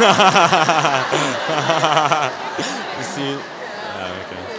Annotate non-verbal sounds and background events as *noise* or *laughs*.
*laughs* you see? Oh, okay.